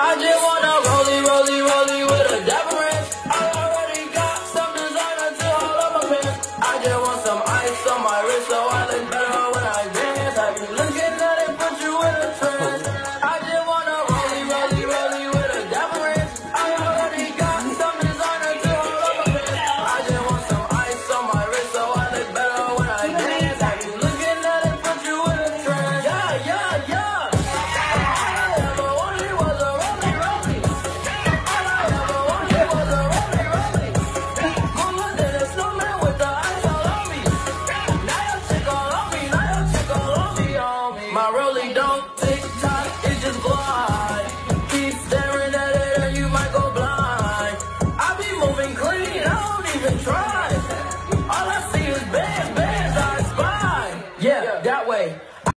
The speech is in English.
I just My rollie don't tick tock, it just glide. Keep staring at it you might go blind. I be moving clean, I don't even try. All I see is bad, bad, I spy. Yeah, that way.